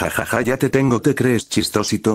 Jajaja, ya te tengo, ¿te crees chistosito?